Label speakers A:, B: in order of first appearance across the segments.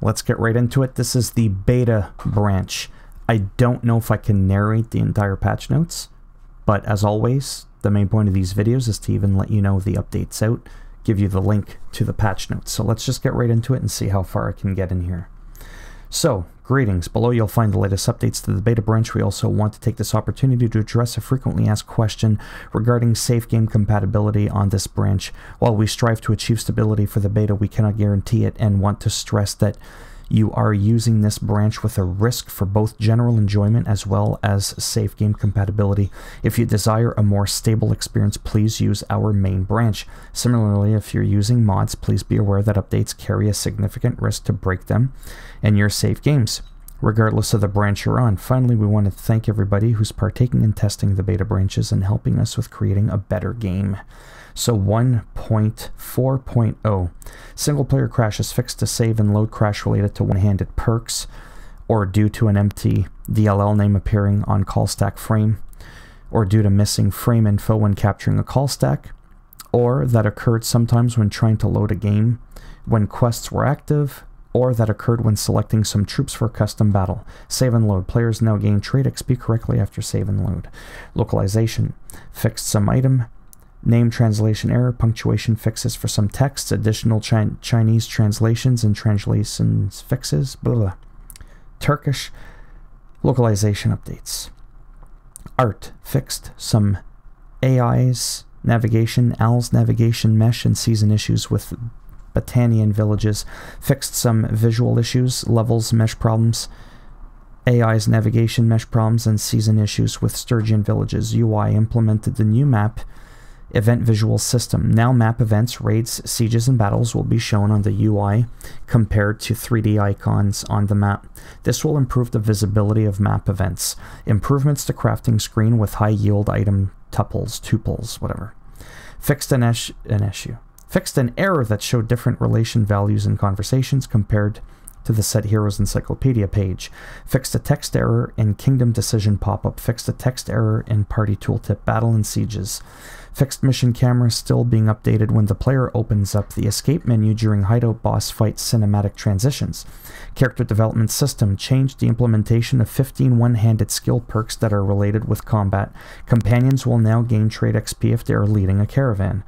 A: let's get right into it. This is the beta branch. I don't know if I can narrate the entire patch notes, but as always, the main point of these videos is to even let you know the updates out, give you the link to the patch notes. So let's just get right into it and see how far I can get in here. So, greetings. Below you'll find the latest updates to the beta branch. We also want to take this opportunity to address a frequently asked question regarding safe game compatibility on this branch. While we strive to achieve stability for the beta, we cannot guarantee it and want to stress that you are using this branch with a risk for both general enjoyment as well as safe game compatibility. If you desire a more stable experience, please use our main branch. Similarly, if you're using mods, please be aware that updates carry a significant risk to break them and your safe games regardless of the branch you're on. Finally, we want to thank everybody who's partaking in testing the beta branches and helping us with creating a better game. So 1.4.0 single player crashes fixed to save and load crash related to one-handed perks or due to an empty DLL name appearing on call stack frame or due to missing frame info when capturing a call stack or that occurred sometimes when trying to load a game when quests were active or that occurred when selecting some troops for custom battle. Save and load. Players now gain trade XP correctly after save and load. Localization. Fixed some item name translation error, punctuation fixes for some texts, additional chi Chinese translations and translations fixes, blah, blah. Turkish localization updates. Art fixed some AI's navigation, AL's navigation mesh and season issues with Battanian villages, fixed some visual issues, levels, mesh problems, AI's navigation mesh problems, and season issues with Sturgian villages. UI implemented the new map event visual system. Now map events, raids, sieges, and battles will be shown on the UI compared to 3D icons on the map. This will improve the visibility of map events. Improvements to crafting screen with high yield item tuples, tuples, whatever. Fixed an, an issue. Fixed an error that showed different relation values in conversations compared to the Set Heroes Encyclopedia page. Fixed a text error in Kingdom Decision pop-up. Fixed a text error in Party Tooltip Battle and Sieges. Fixed mission camera still being updated when the player opens up the escape menu during hideout boss fight cinematic transitions. Character development system changed the implementation of 15 one-handed skill perks that are related with combat. Companions will now gain trade XP if they are leading a caravan.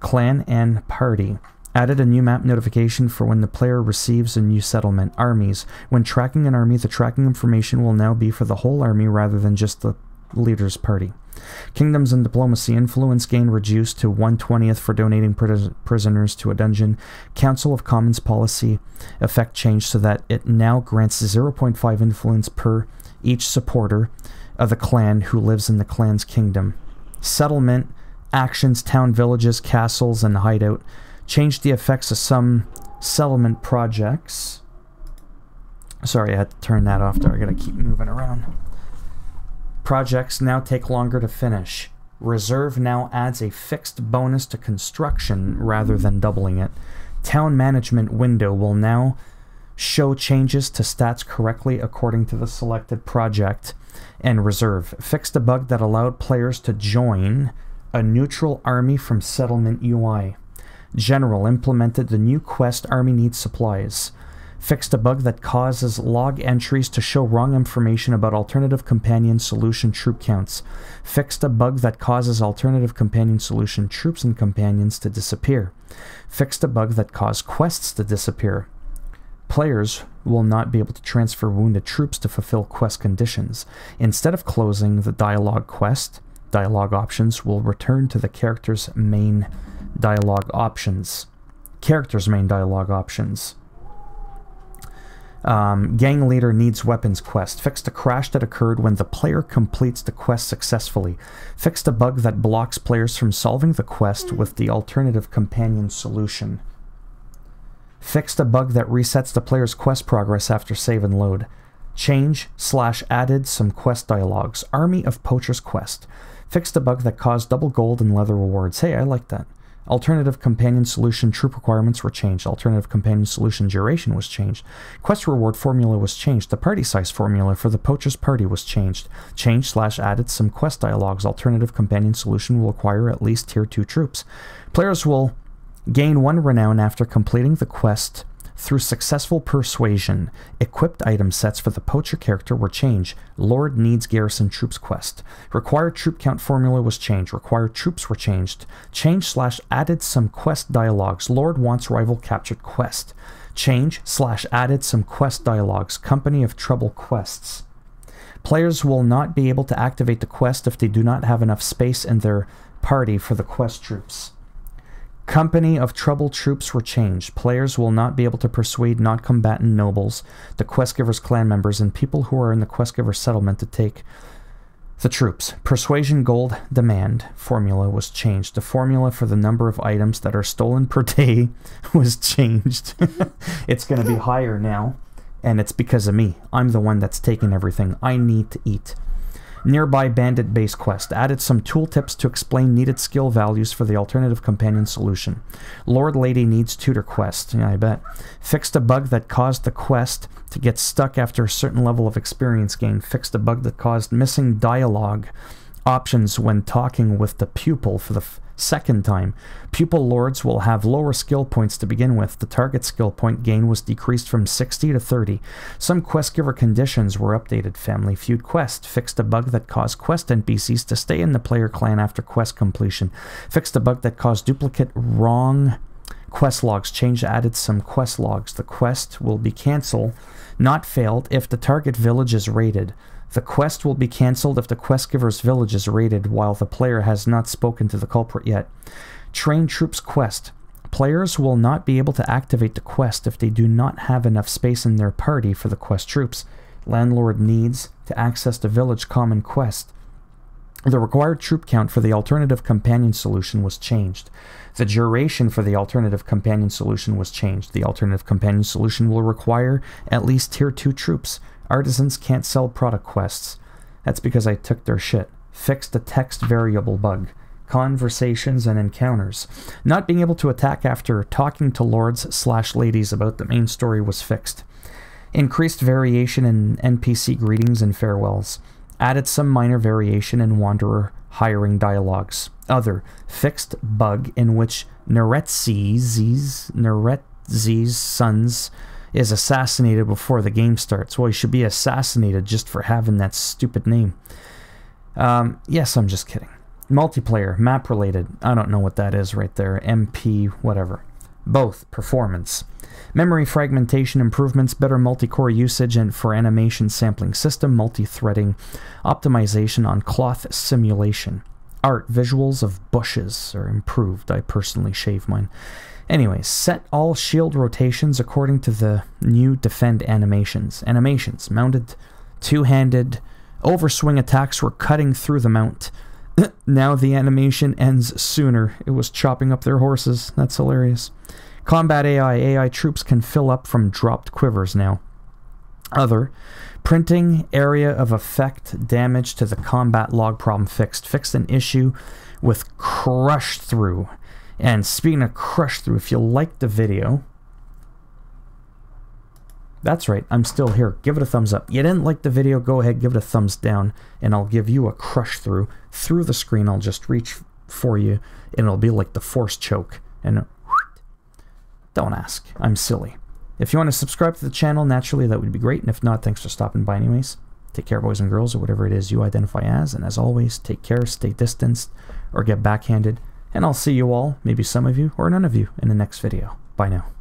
A: Clan and party added a new map notification for when the player receives a new settlement. Armies. When tracking an army, the tracking information will now be for the whole army rather than just the leader's party. Kingdoms and diplomacy influence gain reduced to 120th for donating prisoners to a dungeon. Council of Commons policy effect changed so that it now grants 0.5 influence per each supporter of the clan who lives in the clan's kingdom. Settlement, actions, town villages, castles, and hideout Change the effects of some settlement projects. Sorry, I had to turn that off there. I gotta keep moving around. Projects now take longer to finish. Reserve now adds a fixed bonus to construction rather than doubling it. Town management window will now show changes to stats correctly according to the selected project and reserve. Fixed a bug that allowed players to join a neutral army from settlement UI. General implemented the new quest Army Needs Supplies fixed a bug that causes log entries to show wrong information about alternative companion solution troop counts, fixed a bug that causes alternative companion solution troops and companions to disappear, fixed a bug that caused quests to disappear. Players will not be able to transfer wounded troops to fulfill quest conditions. Instead of closing the dialogue quest, dialogue options will return to the character's main dialogue options. Character's main dialogue options. Um, gang leader needs weapons quest. Fixed a crash that occurred when the player completes the quest successfully. Fixed a bug that blocks players from solving the quest with the alternative companion solution. Fixed a bug that resets the player's quest progress after save and load. Change slash added some quest dialogues. Army of Poachers quest. Fixed a bug that caused double gold and leather rewards. Hey, I like that. Alternative companion solution troop requirements were changed. Alternative companion solution duration was changed. Quest reward formula was changed. The party size formula for the poacher's party was changed. Changed slash added some quest dialogues. Alternative companion solution will acquire at least tier 2 troops. Players will gain one renown after completing the quest Through successful persuasion, equipped item sets for the poacher character were changed. Lord needs garrison troops quest. Required troop count formula was changed. Required troops were changed. Change slash added some quest dialogues. Lord wants rival captured quest. Change slash added some quest dialogues. Company of Trouble quests. Players will not be able to activate the quest if they do not have enough space in their party for the quest troops. Company of Trouble troops were changed. Players will not be able to persuade non combatant nobles, the Questgiver's clan members, and people who are in the Questgiver settlement to take the troops. Persuasion Gold Demand formula was changed. The formula for the number of items that are stolen per day was changed. it's going to be higher now, and it's because of me. I'm the one that's taking everything. I need to eat. Nearby Bandit Base Quest added some tooltips to explain needed skill values for the alternative companion solution. Lord Lady needs tutor quest, yeah, I bet. Fixed a bug that caused the quest to get stuck after a certain level of experience gain. Fixed a bug that caused missing dialogue options when talking with the pupil for the Second time, pupil lords will have lower skill points to begin with. The target skill point gain was decreased from 60 to 30. Some quest giver conditions were updated. Family Feud Quest fixed a bug that caused quest NPCs to stay in the player clan after quest completion. Fixed a bug that caused duplicate wrong quest logs. Changed added some quest logs. The quest will be cancelled, not failed, if the target village is raided. The quest will be cancelled if the quest giver's village is raided while the player has not spoken to the culprit yet. Train Troops Quest. Players will not be able to activate the quest if they do not have enough space in their party for the quest troops. Landlord needs to access the village common quest. The required troop count for the alternative companion solution was changed. The duration for the alternative companion solution was changed. The alternative companion solution will require at least tier 2 troops. Artisans can't sell product quests. That's because I took their shit. Fixed the text variable bug. Conversations and encounters. Not being able to attack after talking to lords slash ladies about the main story was fixed. Increased variation in NPC greetings and farewells. Added some minor variation in wanderer hiring dialogues. Other. Fixed bug in which Neretzi's, Neretzi's sons is assassinated before the game starts. Well, he should be assassinated just for having that stupid name. Um, yes, I'm just kidding. Multiplayer, map related. I don't know what that is right there. MP, whatever. Both, performance. Memory fragmentation improvements, better multi-core usage and for animation sampling system, multi-threading, optimization on cloth simulation. Art, visuals of bushes are improved. I personally shave mine. Anyway, set all shield rotations according to the new defend animations. Animations, mounted two-handed overswing attacks were cutting through the mount. now the animation ends sooner. It was chopping up their horses. That's hilarious. Combat AI. AI troops can fill up from dropped quivers now. Other. Printing area of effect damage to the combat log problem fixed. Fixed an issue with crush through and speaking of crush through, if you liked the video, that's right, I'm still here. Give it a thumbs up. You didn't like the video, go ahead, give it a thumbs down, and I'll give you a crush through. Through the screen, I'll just reach for you, and it'll be like the force choke. And don't ask. I'm silly. If you want to subscribe to the channel, naturally, that would be great. And if not, thanks for stopping by anyways. Take care, boys and girls, or whatever it is you identify as. And as always, take care, stay distanced, or get backhanded. And I'll see you all, maybe some of you or none of you, in the next video. Bye now.